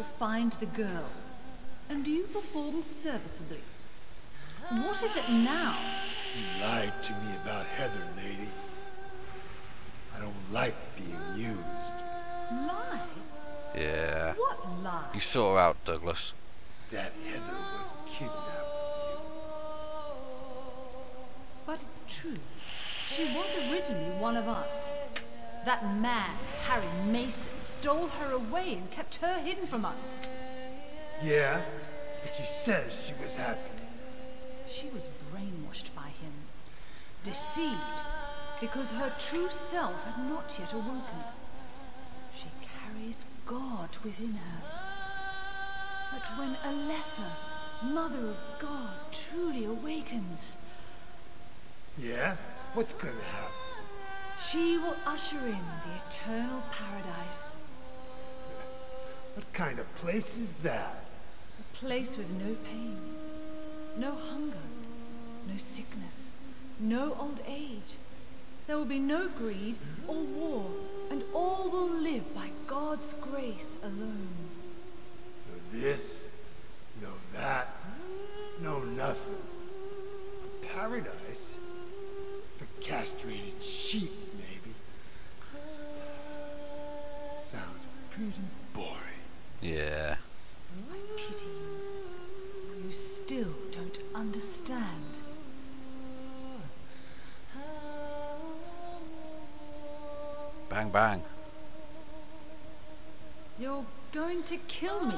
to find the girl, and you performed serviceably. What is it now? You lied to me about Heather, lady. I don't like being used. Lie? Yeah. What lie? You saw her out, Douglas. That Heather was kidnapped from you. But it's true. She was originally one of us. That man, Harry Mason, stole her away and kept her hidden from us. Yeah, but she says she was happy. She was brainwashed by him, deceived, because her true self had not yet awoken. She carries God within her. But when Alessa, Mother of God, truly awakens, Yeah? What's gonna happen? She will usher in the eternal paradise. What kind of place is that? A place with no pain, no hunger, no sickness, no old age. There will be no greed or war, and all will live by God's grace alone. No this, no that, no nothing. A paradise? For castrated sheep, maybe. Sounds pretty boring. Yeah. I pity you. You still don't understand. Bang, bang. You're going to kill me?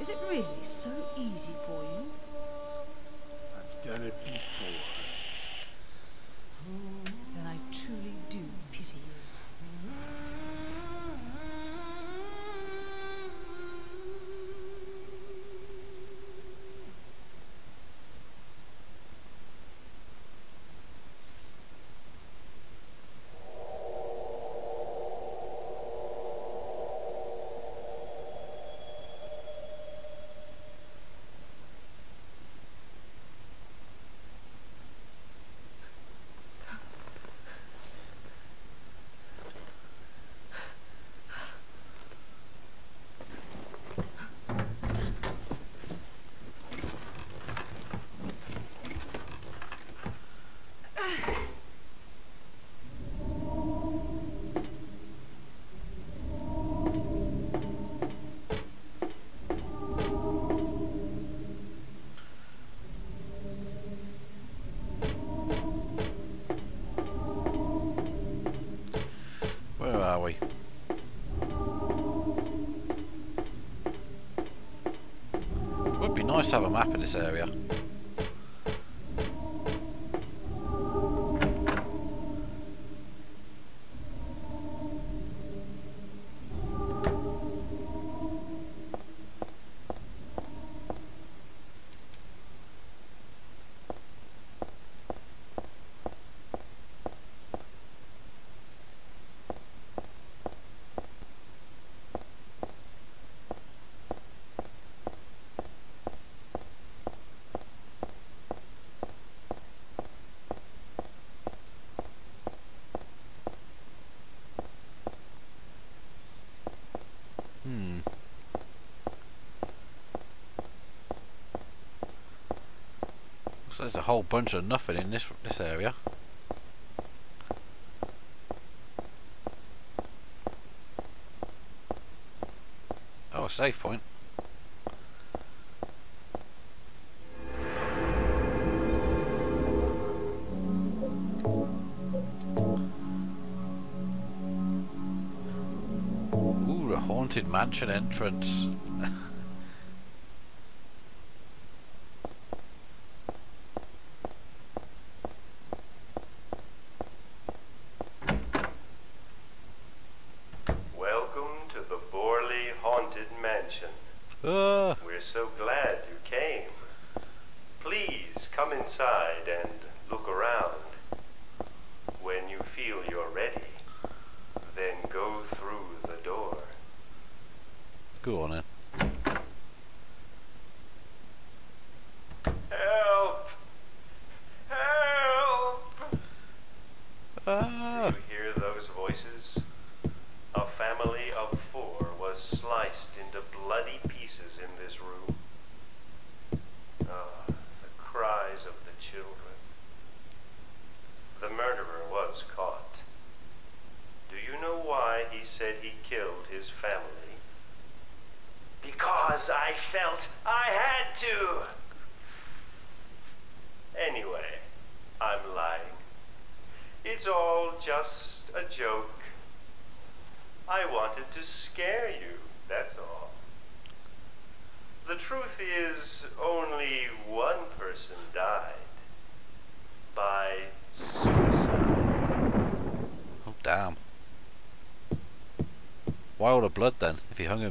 Is it really so easy for you? I've done it before. Then I truly do pity you. Where are we? Would be nice to have a map of this area. Hmm. Looks like there's a whole bunch of nothing in this this area. Oh, a save point. Ooh, a haunted mansion entrance.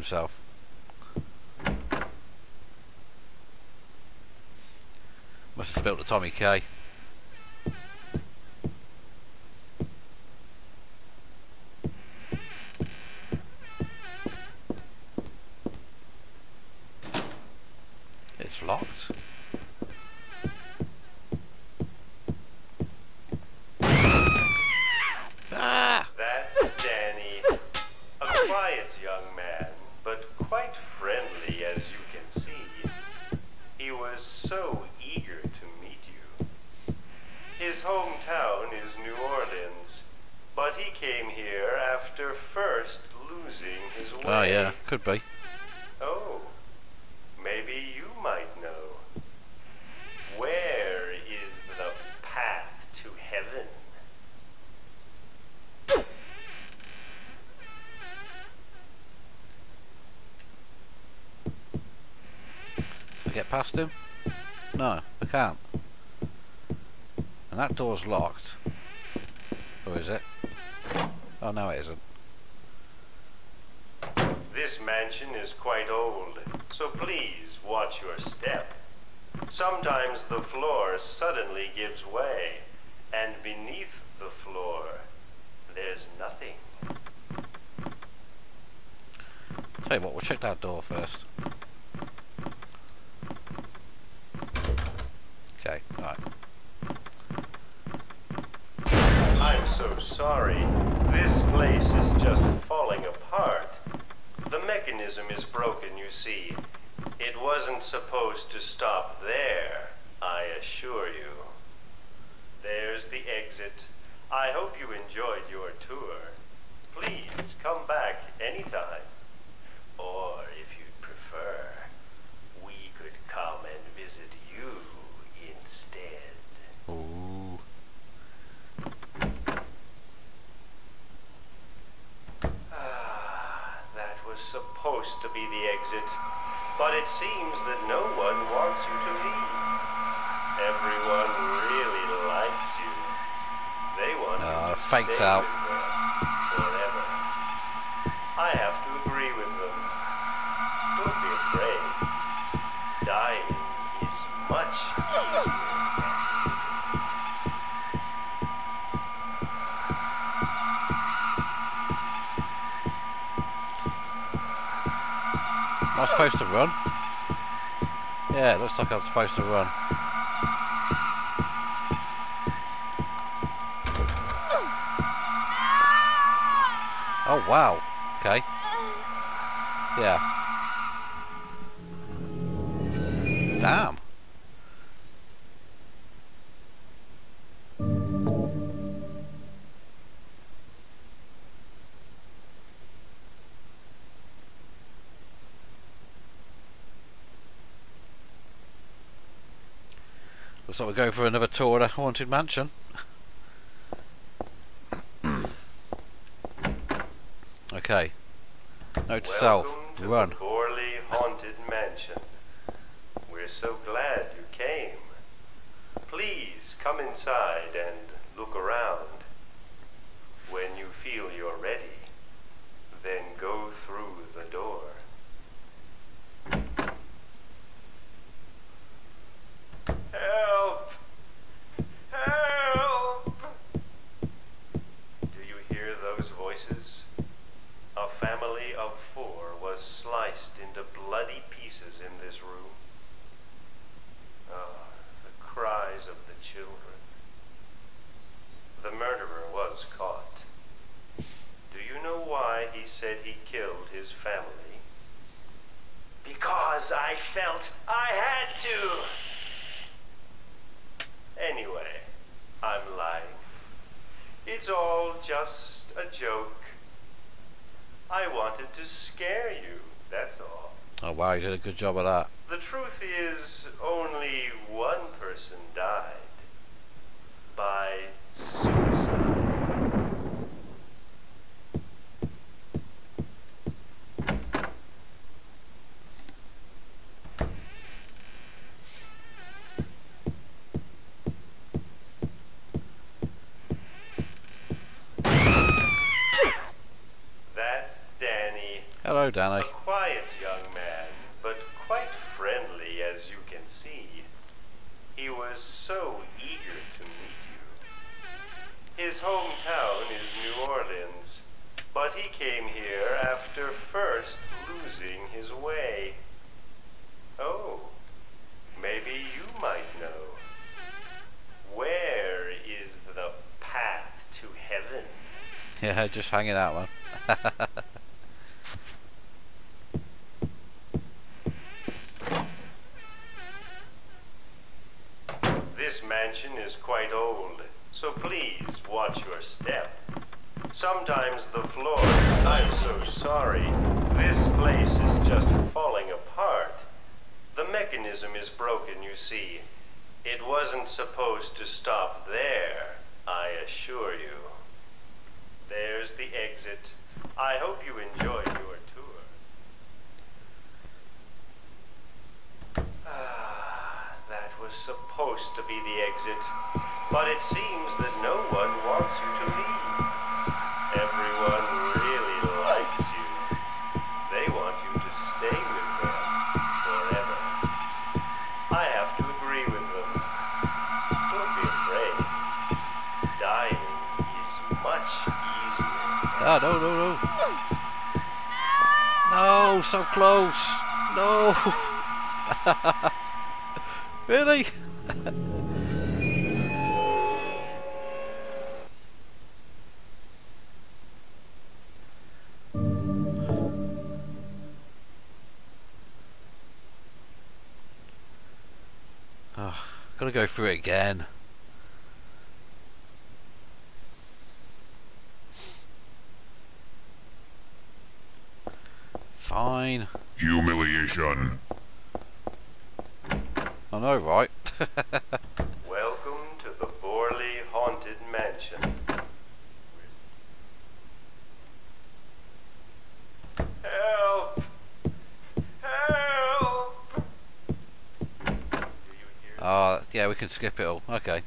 himself. Could be. Oh, maybe you might know. Where is the path to heaven? I get past him? No, I can't. And that door's locked. Or is it? Oh no it isn't. This mansion is quite old, so please watch your step. Sometimes the floor suddenly gives way, and beneath the floor, there's nothing. Tell you what, we'll check that door first. it's supposed to run. Oh wow, okay. Yeah. Damn. thought I'd go for another tour of the Haunted Mansion. okay. Note to self. To Run. The Haunted Mansion. We're so glad you came. Please come inside and look around. When you feel you're ready, then go through the door. did a good job of that. so eager to meet you. His hometown is New Orleans, but he came here after first losing his way. Oh, maybe you might know. Where is the path to heaven? Yeah, just hanging out, man. Yeah, we can skip it all. Okay.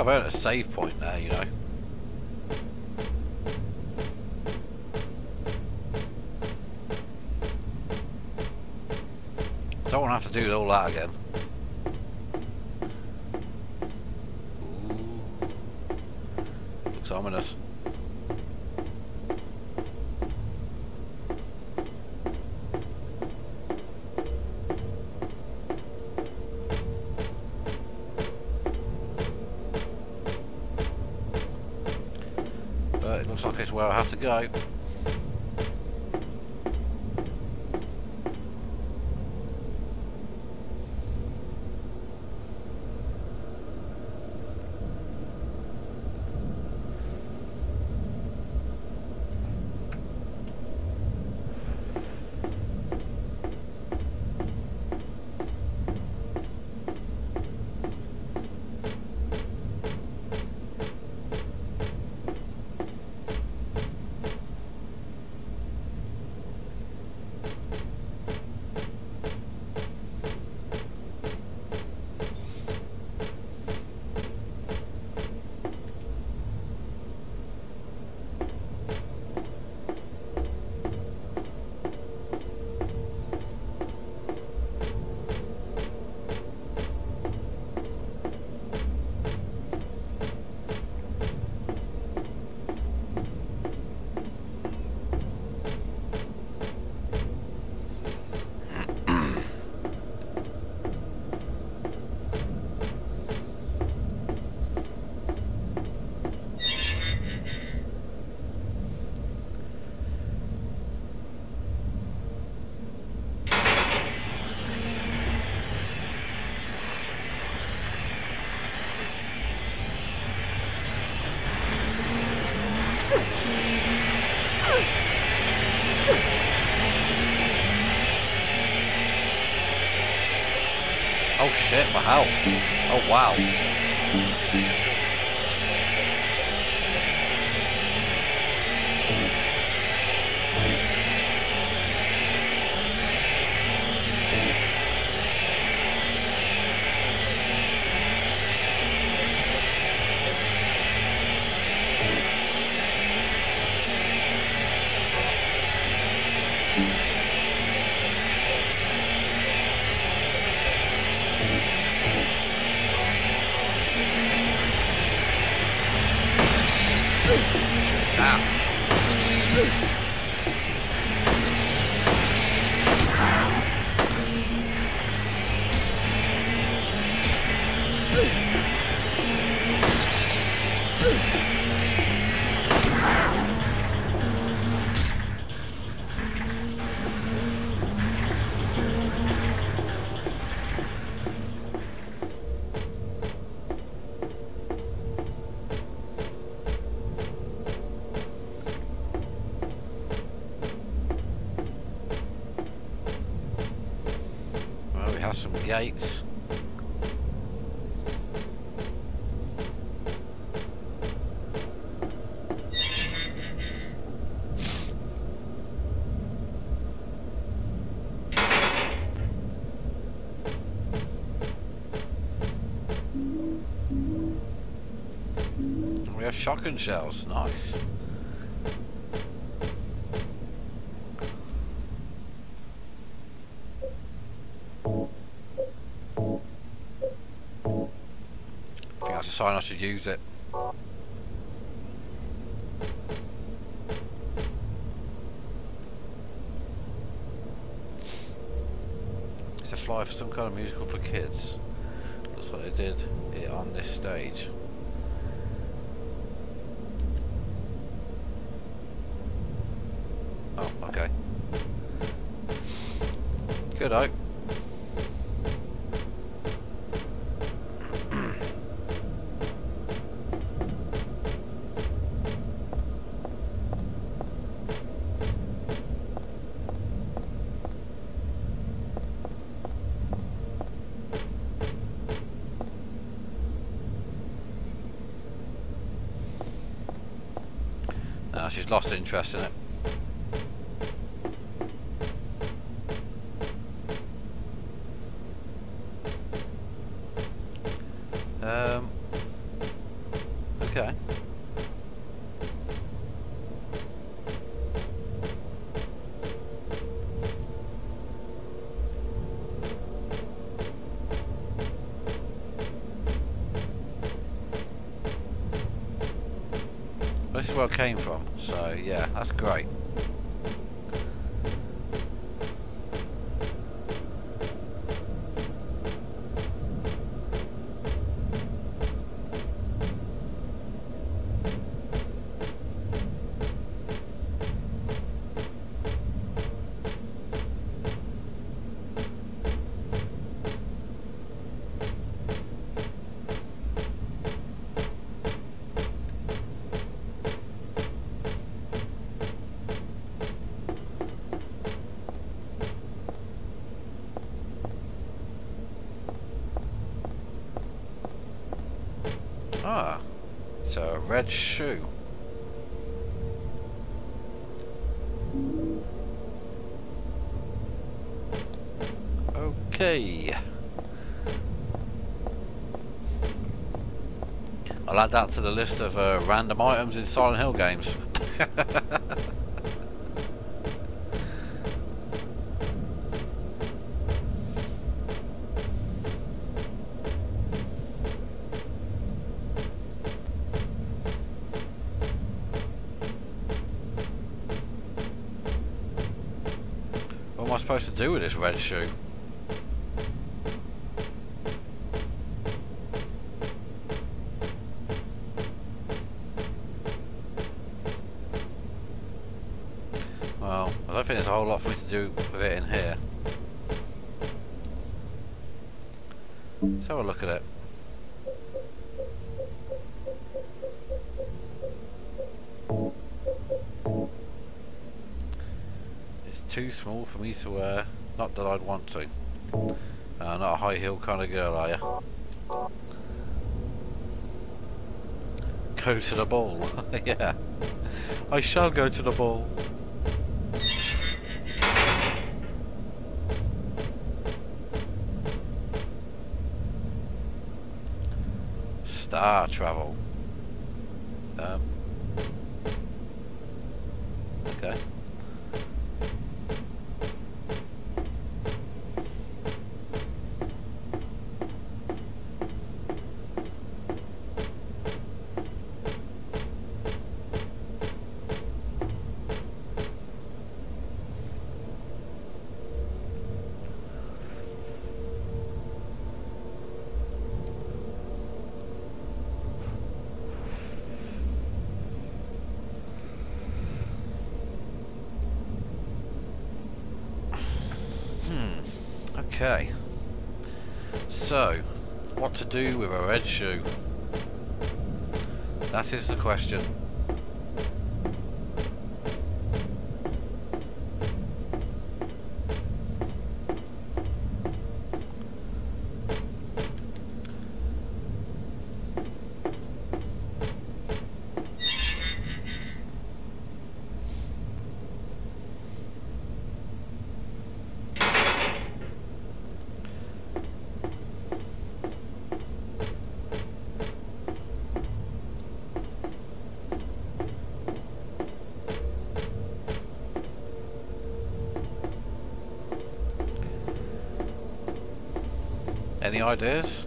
I've earned a save point there, you know. Don't want to have to do all that again. Ooh. Looks ominous. But it looks like it's where I have to go. Oh shit. Oh wow. Shotgun shells, nice. I think that's a sign I should use it. It's a fly for some kind of musical for kids. That's what they did it on this stage. Oh, okay. Good out. No, she's lost interest in it. Um, Okay. This is where I came from, so yeah, that's great. Ah, so a red shoe. Okay. I'll add that to the list of uh, random items in Silent Hill games. what am I supposed to do with this red shoe? Well, I don't think there's a whole lot for me to do with it in here. High heel kind of girl, are you? Go to the ball. yeah. I shall go to the ball. Star travel. Um. Okay. Okay. So, what to do with a red shoe? That is the question. Ideas?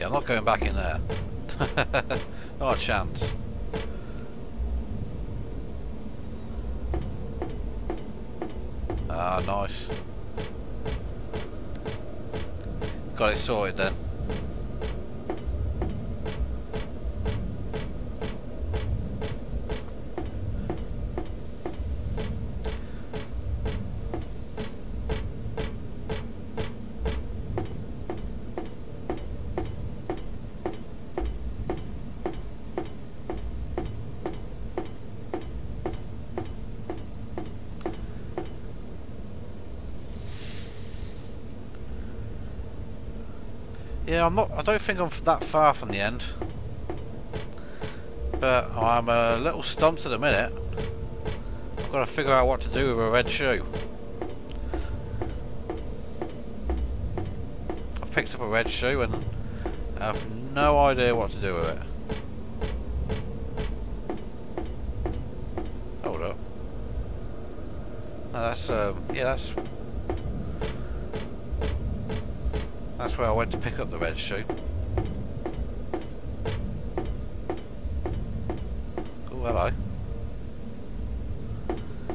Yeah, I'm not going back in there. not chance. Ah, nice. Got it sorted then. Yeah, I'm not. I don't think I'm that far from the end, but I'm a little stumped at the minute. I've got to figure out what to do with a red shoe. I've picked up a red shoe and I have no idea what to do with it. Hold up. No, that's um, yeah, that's That's where I went to pick up the red shoe. Oh, hello.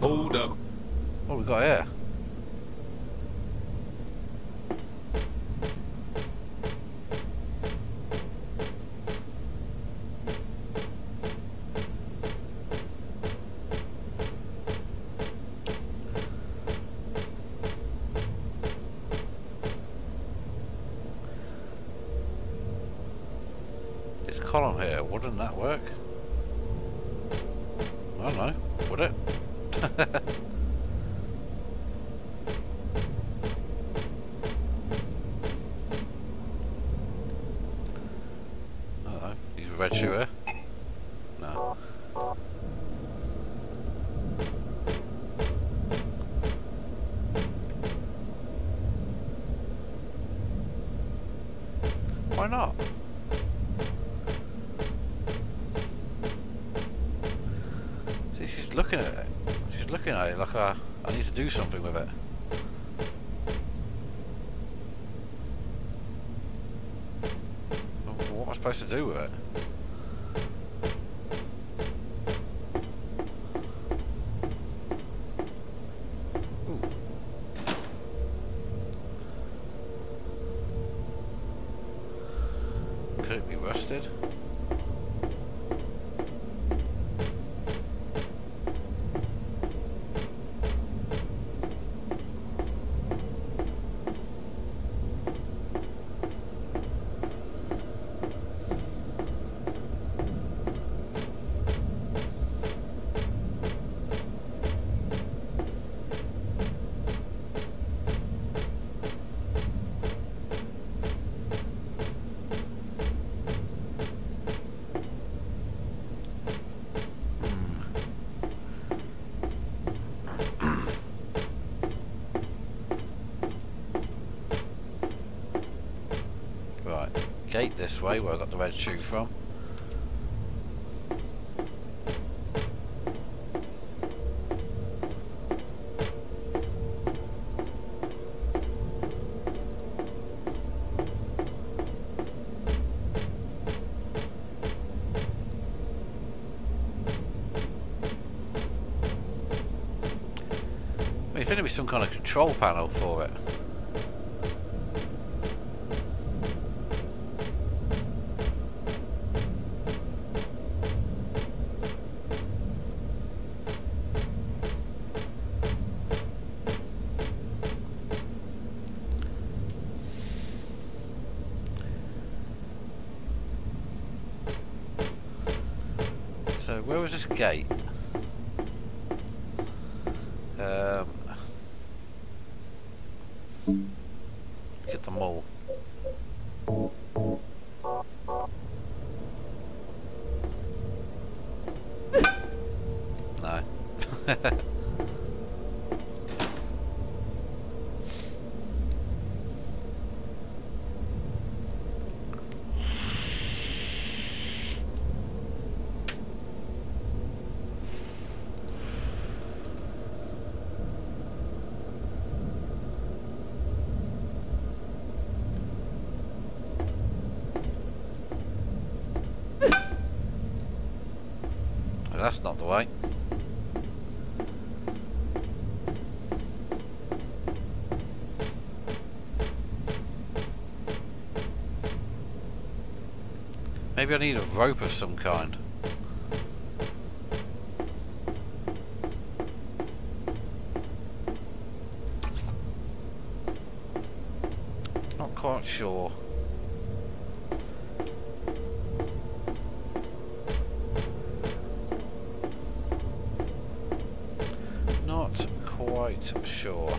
Hold up. What we got here? This column here, wouldn't that work? I don't know, would it? I don't know, use a red shoe here? No. Why not? See, she's looking at it. She's looking at it like uh, I need to do something with it. What am I supposed to do with it? Could it be rusted? Right, gate this way where I got the red shoe from. There's going to be some kind of control panel for it. that's not the way. Maybe I need a rope of some kind. Not quite sure. Sure.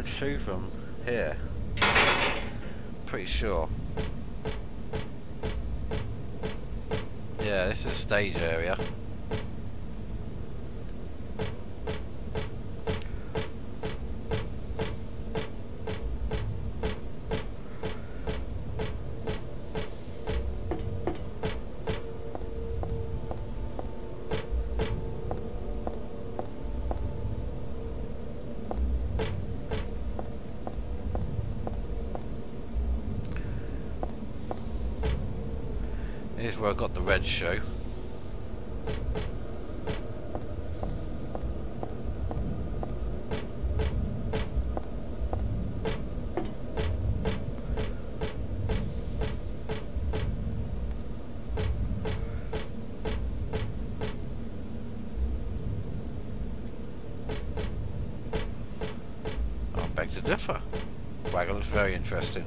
Red shoe from here. Pretty sure. Yeah, this is a stage area. Where I got the red shoe. I beg to differ. Waggle looks very interesting.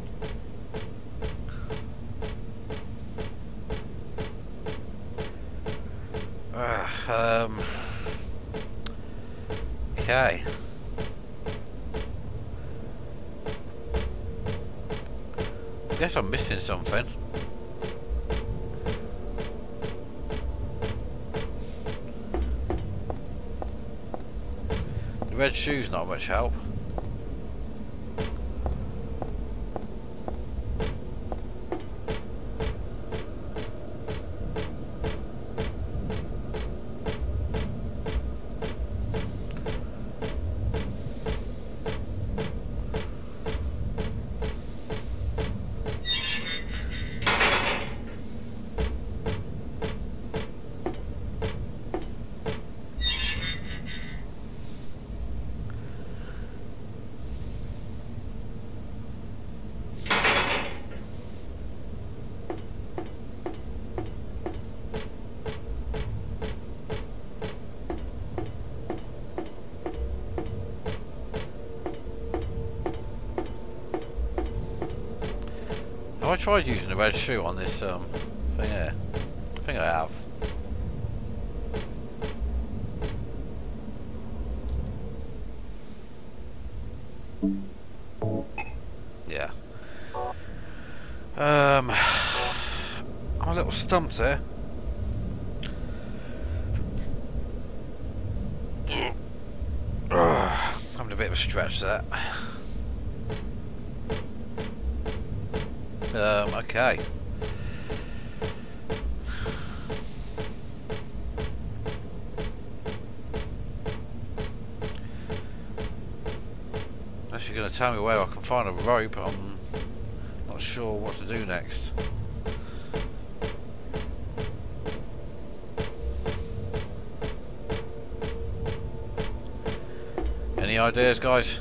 Ah, um. Okay. I guess I'm missing something. The red shoe's not much help. Have I tried using the red shoe on this um, thing here? I think I have. Yeah. Um, I'm a little stumped there. I'm having a bit of a stretch there. Um, okay. Unless you're going to tell me where I can find a rope, I'm not sure what to do next. Any ideas, guys?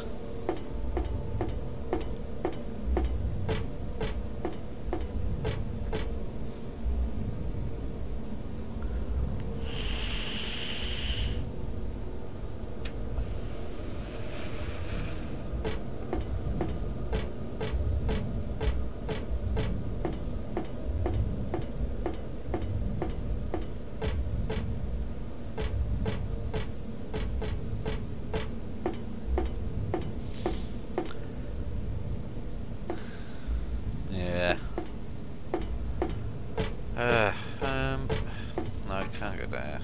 can't go down here.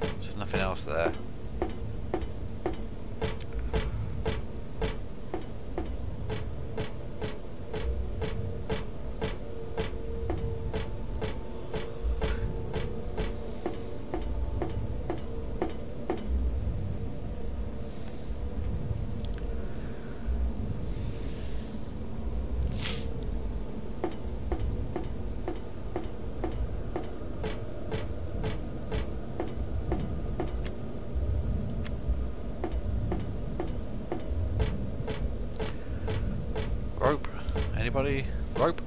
There's nothing else there. Rope. Anybody? Rope?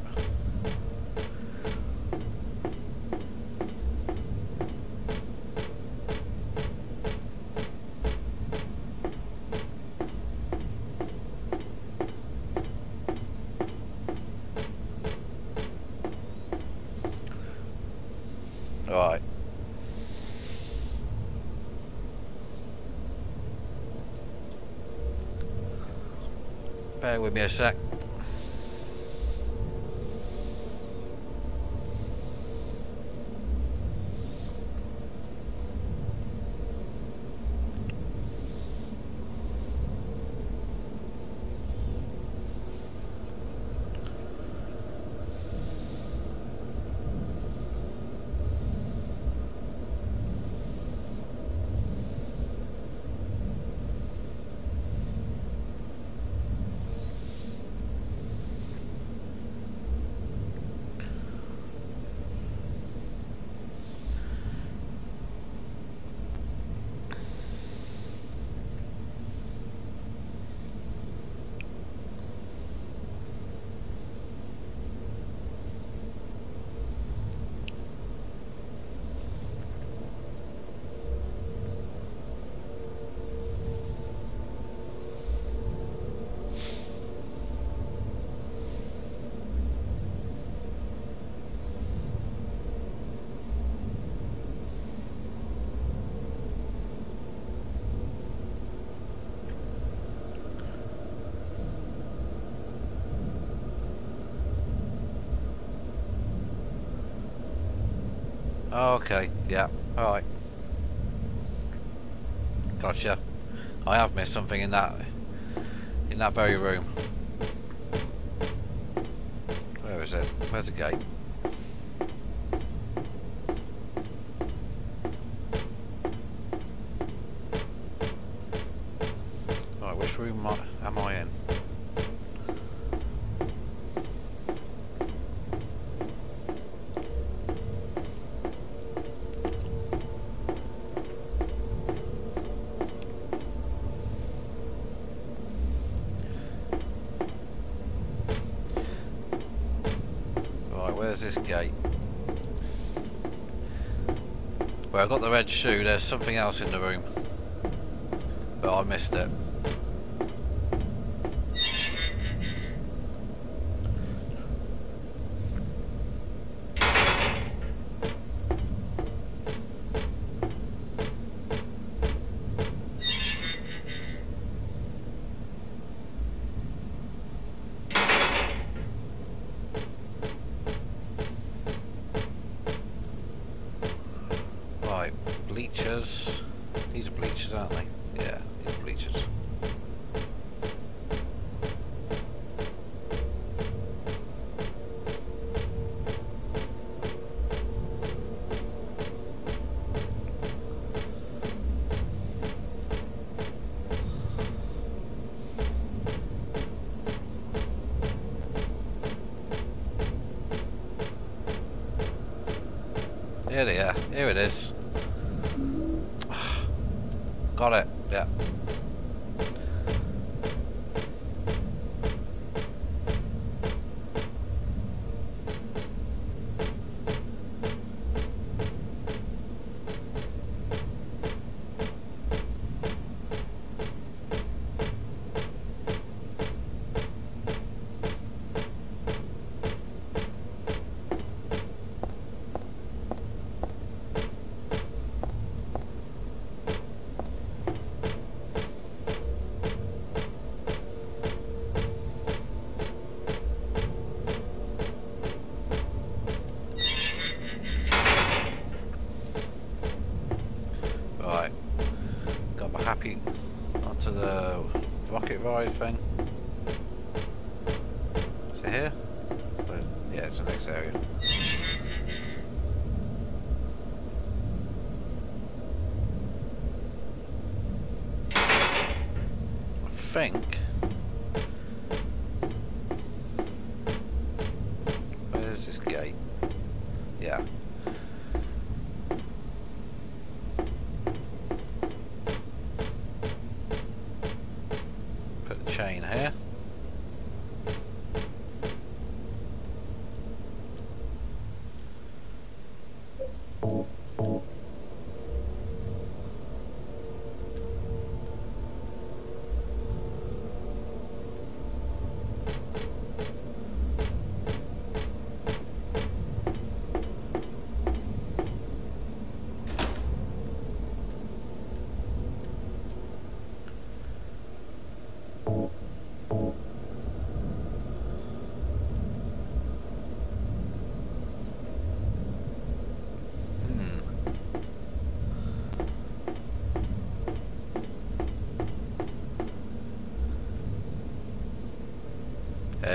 Alright. Bear with me a sec. Oh, okay, yeah, alright. Gotcha. I have missed something in that in that very room. Where is it? Where's the gate? Right, which room am I in? Right, where's this gate? Where I got the red shoe, there's something else in the room. But I missed it. Peek onto the rocket ride thing. Is it here? Yeah, it's the next area. I think. Where's this gate? Yeah. Put the chain here.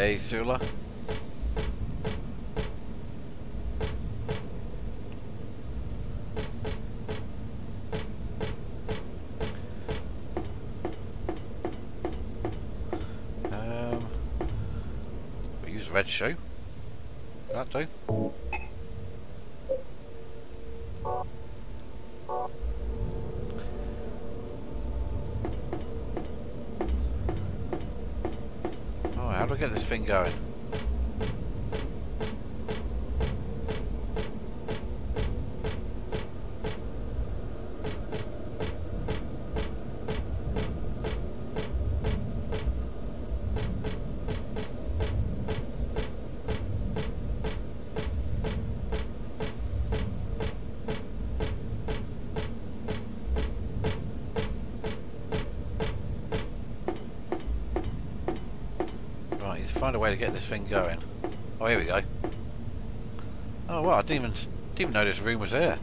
Hey, Sula. Um, we use red shoe. That do. Going? Right, need to find a way to get this thing going. Oh, here we go. Oh, wow, I didn't even, didn't even know this room was there.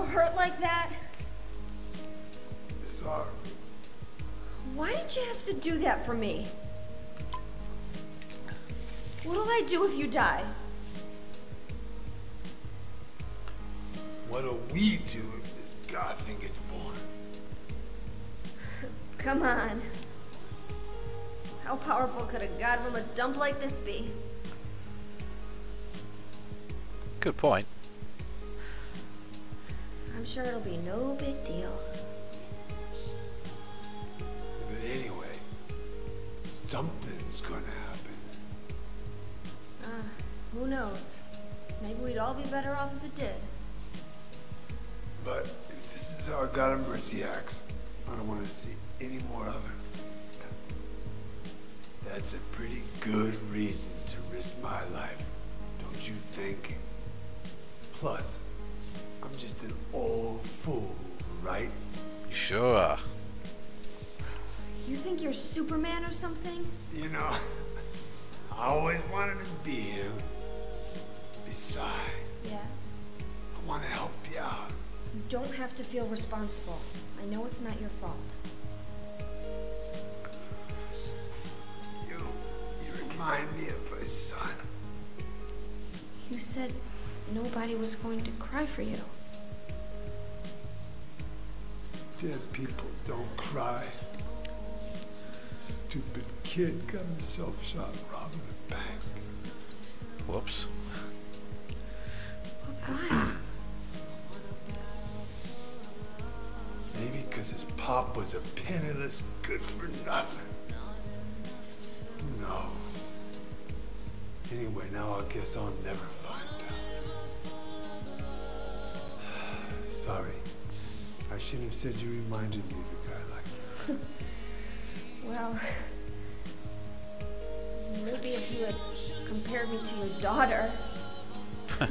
Getting hurt like that? Sorry. Why did you have to do that for me? What'll I do if you die? What'll we do if this god thing gets born? Come on. How powerful could a god from a dump like this be? Good point. I'm sure it'll be no big deal. But anyway, something's gonna happen. Uh, who knows? Maybe we'd all be better off if it did. But if this is how God of Mercy acts, I don't want to see any more of it. That's a pretty good reason to risk my life, don't you think? Plus, just an old fool, right? Sure. You think you're Superman or something? You know, I always wanted to be him. Besides, Yeah. I want to help you out. You don't have to feel responsible. I know it's not your fault. You, you remind me of my son. You said nobody was going to cry for you. Dead people don't cry. Stupid kid got himself shot robbing a bank. Whoops. Why? Maybe because his pop was a penniless good for nothing. Who knows? Anyway, now I guess I'll never find out. Sorry. I shouldn't have said you reminded me of a guy like you. Well, maybe if you had compared me to your daughter.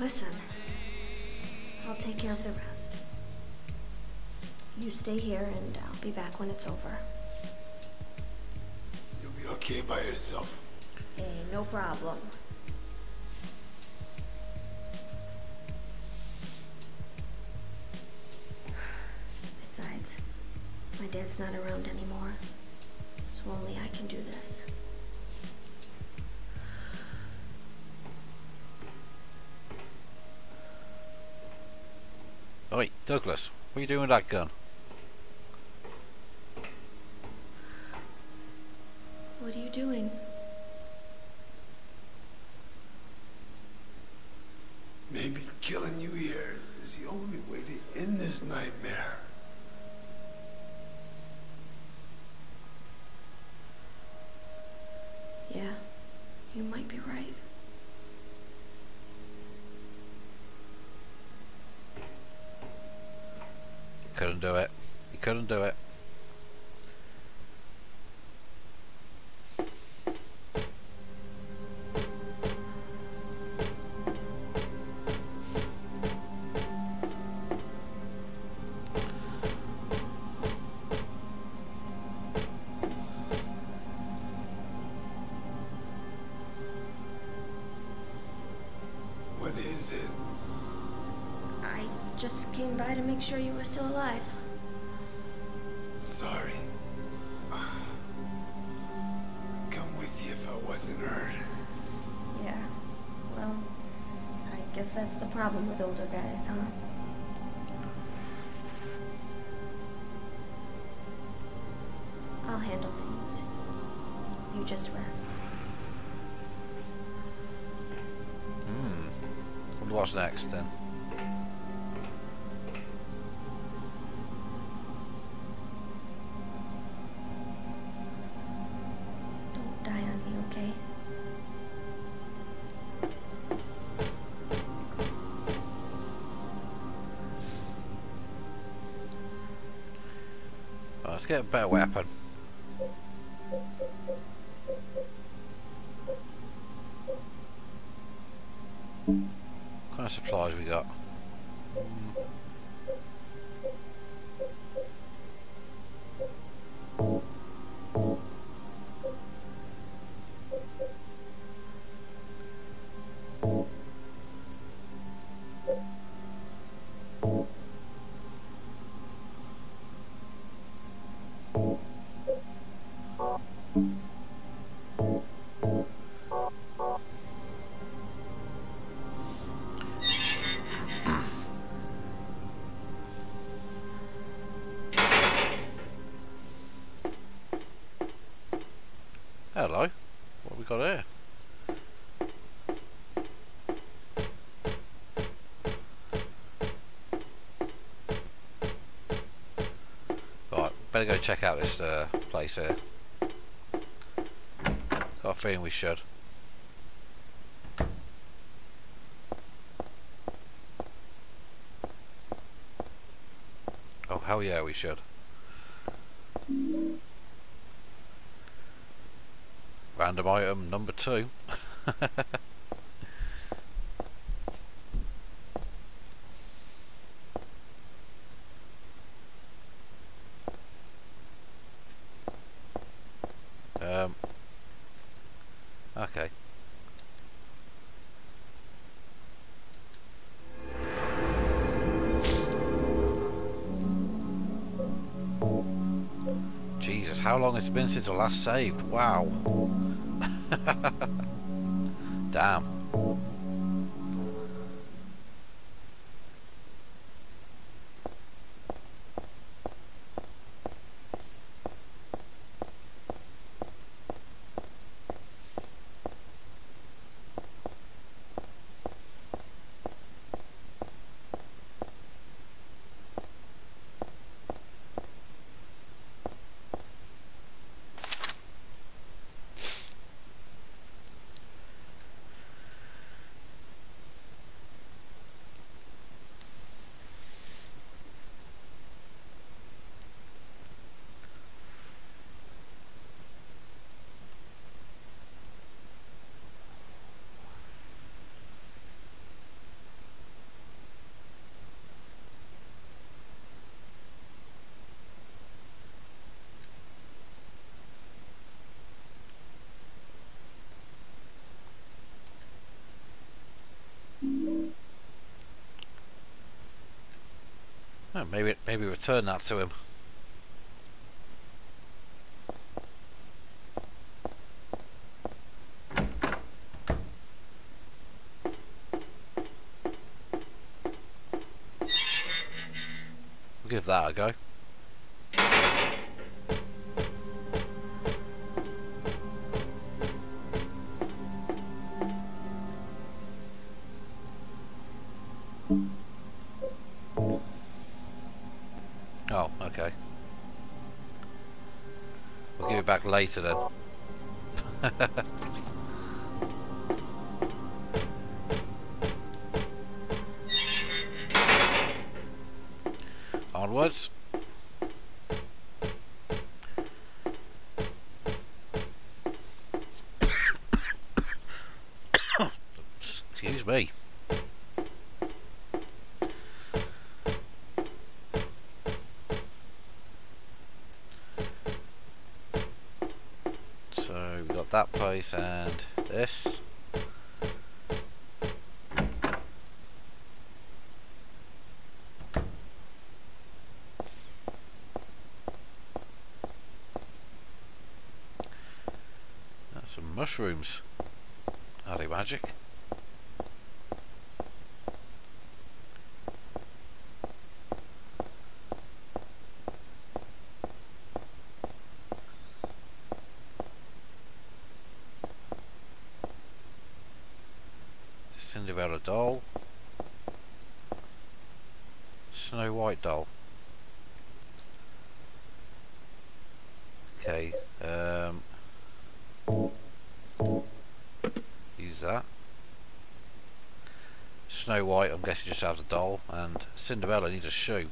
Listen, I'll take care of the rest. You stay here and I'll be back when it's over. You'll be okay by yourself. Hey, no problem. Dad's not around anymore, so only I can do this. Oh, Oi, Douglas, what are you doing with that gun? Sure you were still alive. Sorry. Come with you if I wasn't hurt. Yeah, well, I guess that's the problem with older guys, huh? I'll handle things. You just rest. Hmm. Wonder what's next then. Get a better weapon. What kind of supplies we got? Better go check out this uh, place here. Got a feeling we should. Oh hell yeah, we should. Random item number two. it's been since I last saved? Wow. Damn. Oh, maybe maybe return that to him. Later then. Mushrooms. Are they magic? Cinderella doll. Snow White doll. Okay, um, use that. Snow White, I'm guessing just has a doll, and Cinderella needs a shoe.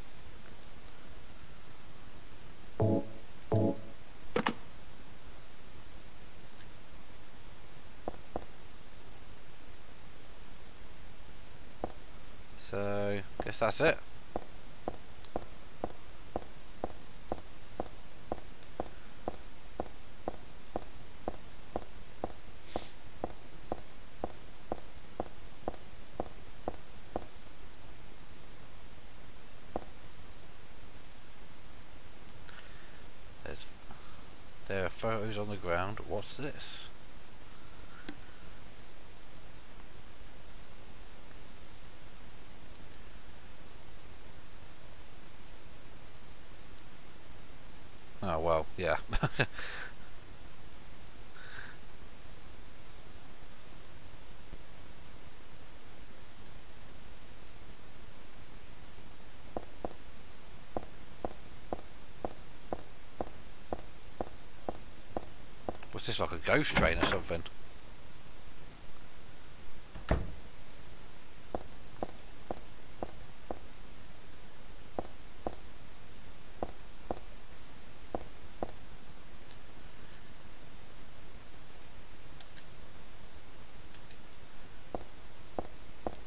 So, guess that's it. There's there are photos on the ground. What's this? ghost train or something.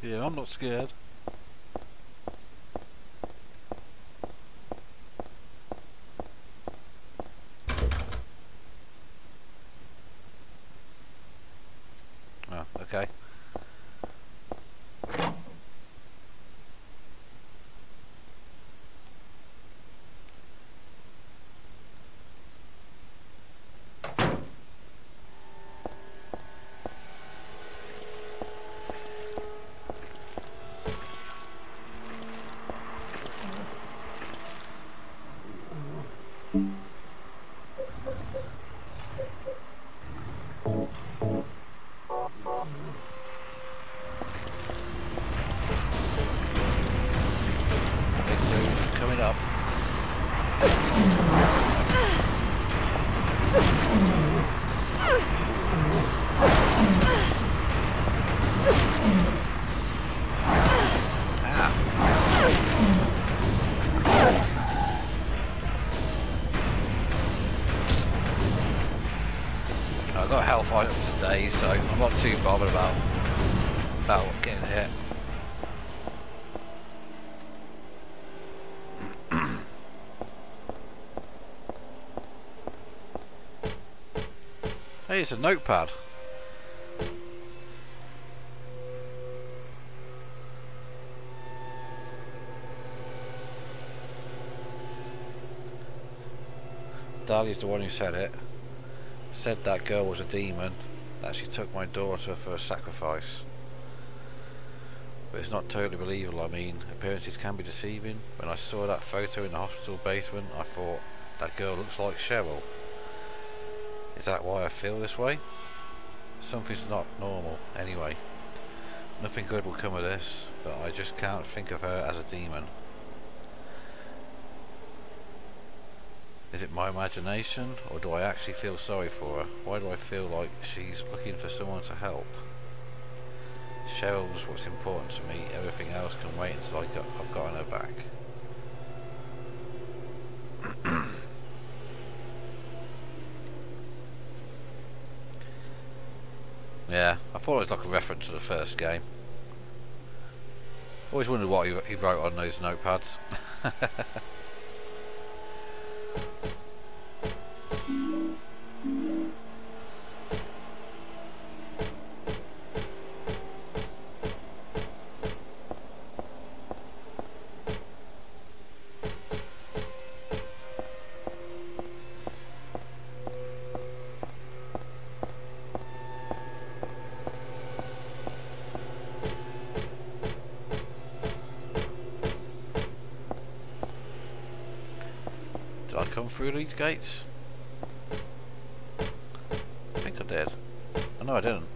Yeah, I'm not scared. Too bothered about about getting hit. Hey, it's a notepad. Dahlia's the one who said it. Said that girl was a demon, she took my daughter for a sacrifice. But it's not totally believable, I mean, appearances can be deceiving. When I saw that photo in the hospital basement, I thought, that girl looks like Cheryl. Is that why I feel this way? Something's not normal, anyway. Nothing good will come of this, but I just can't think of her as a demon. Is it my imagination, or do I actually feel sorry for her? Why do I feel like she's looking for someone to help? Cheryl's what's important to me, everything else can wait until I got, I've gotten her back. Yeah, I thought it was like a reference to the first game. Always wondered what he, he wrote on those notepads. gates? I think I did. Oh, no, I didn't.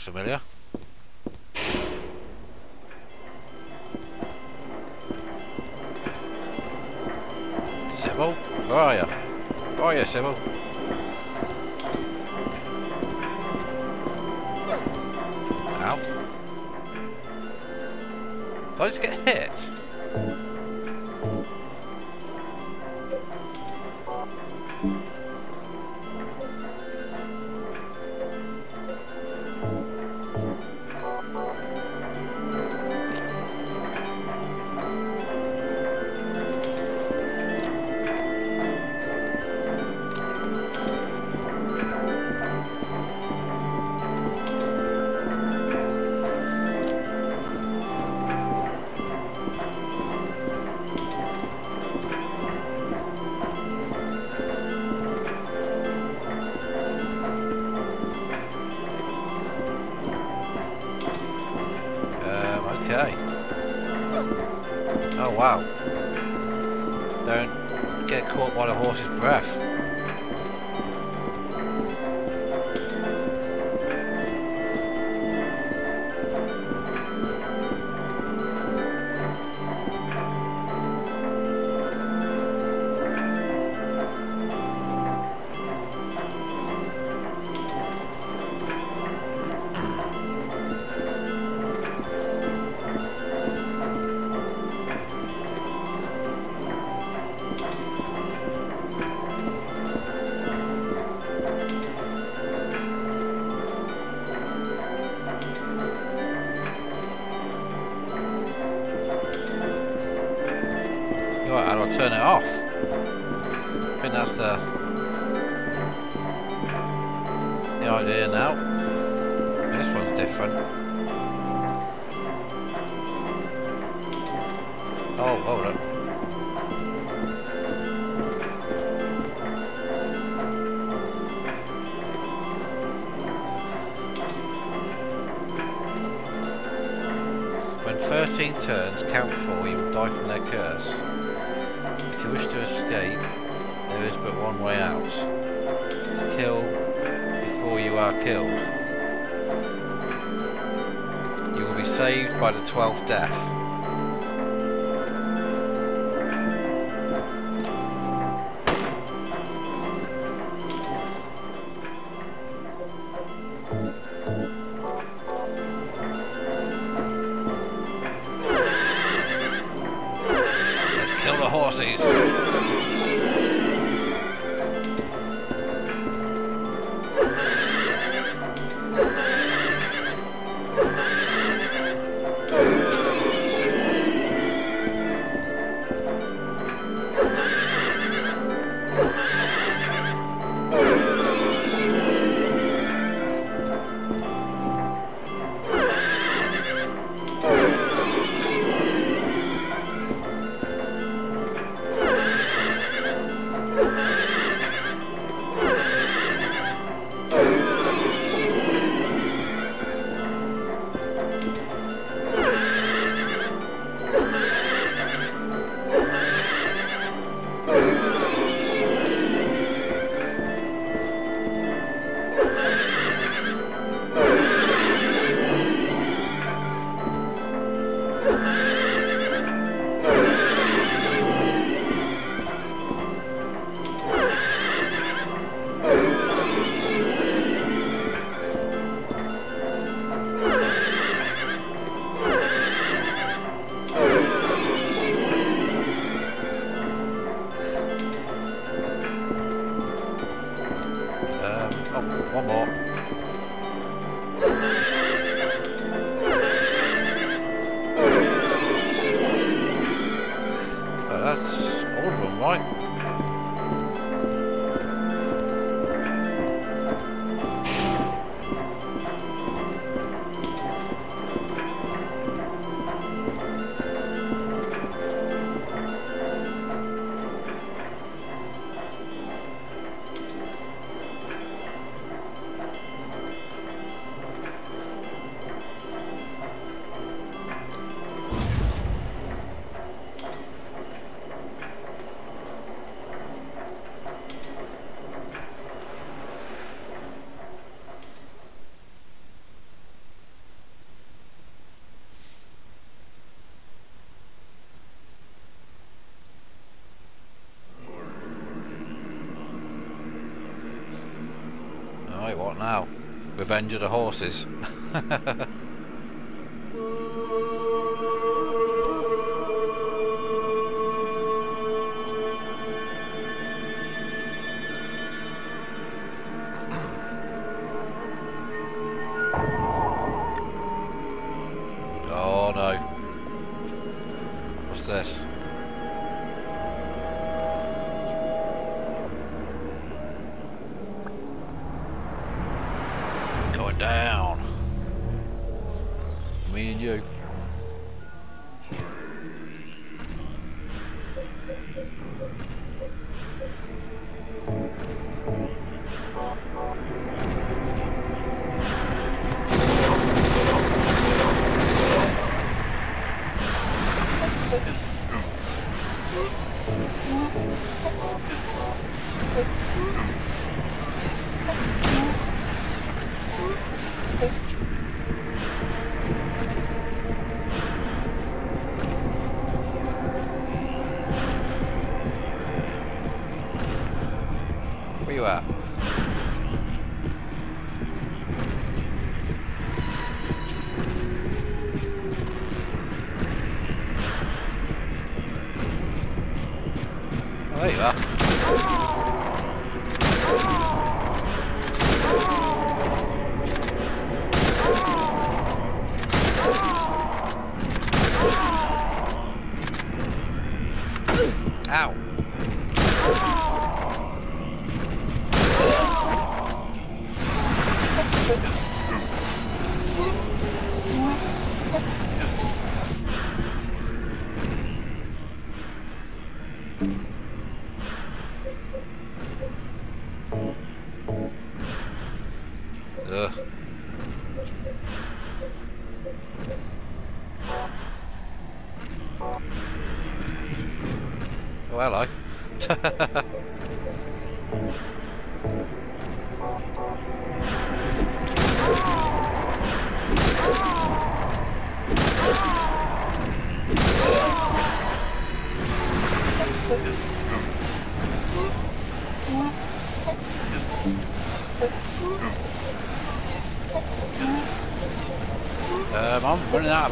Looks familiar. Cybil? Where oh, are you? Where are you, Cybil? Ow. Did I just get hit? 13 turns count for, you will die from their curse. If you wish to escape, there is but one way out. To kill before you are killed. You will be saved by the twelfth death. Now? Revenge of the horses.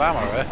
of ammo here.